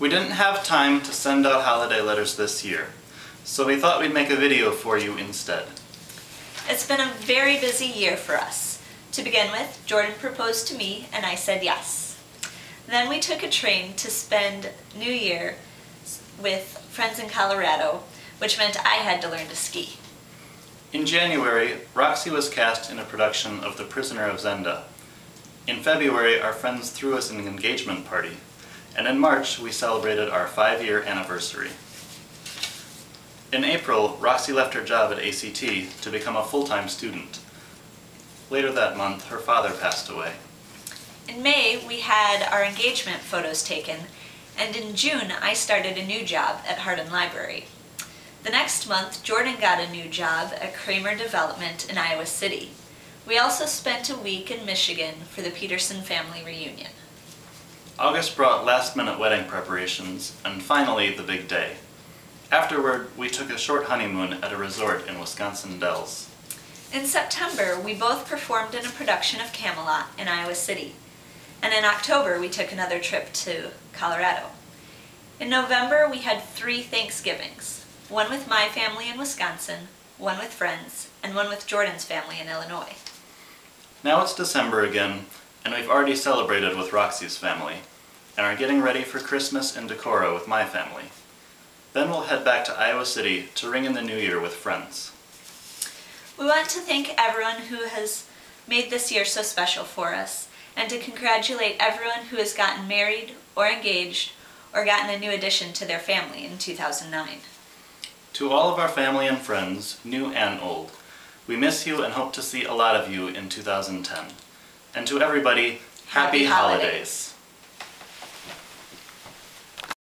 We didn't have time to send out holiday letters this year, so we thought we'd make a video for you instead. It's been a very busy year for us. To begin with, Jordan proposed to me and I said yes. Then we took a train to spend New Year with friends in Colorado, which meant I had to learn to ski. In January, Roxy was cast in a production of The Prisoner of Zenda. In February, our friends threw us an engagement party, and in March, we celebrated our five-year anniversary. In April, Roxy left her job at ACT to become a full-time student. Later that month, her father passed away. In May, we had our engagement photos taken, and in June, I started a new job at Hardin Library. The next month, Jordan got a new job at Kramer Development in Iowa City. We also spent a week in Michigan for the Peterson family reunion. August brought last-minute wedding preparations, and finally, the big day. Afterward, we took a short honeymoon at a resort in Wisconsin Dells. In September, we both performed in a production of Camelot in Iowa City. And in October, we took another trip to Colorado. In November, we had three Thanksgivings one with my family in Wisconsin, one with friends, and one with Jordan's family in Illinois. Now it's December again, and we've already celebrated with Roxy's family, and are getting ready for Christmas in Decorah with my family. Then we'll head back to Iowa City to ring in the new year with friends. We want to thank everyone who has made this year so special for us, and to congratulate everyone who has gotten married or engaged or gotten a new addition to their family in 2009. To all of our family and friends, new and old, we miss you and hope to see a lot of you in 2010. And to everybody, happy, Happy holidays. holidays.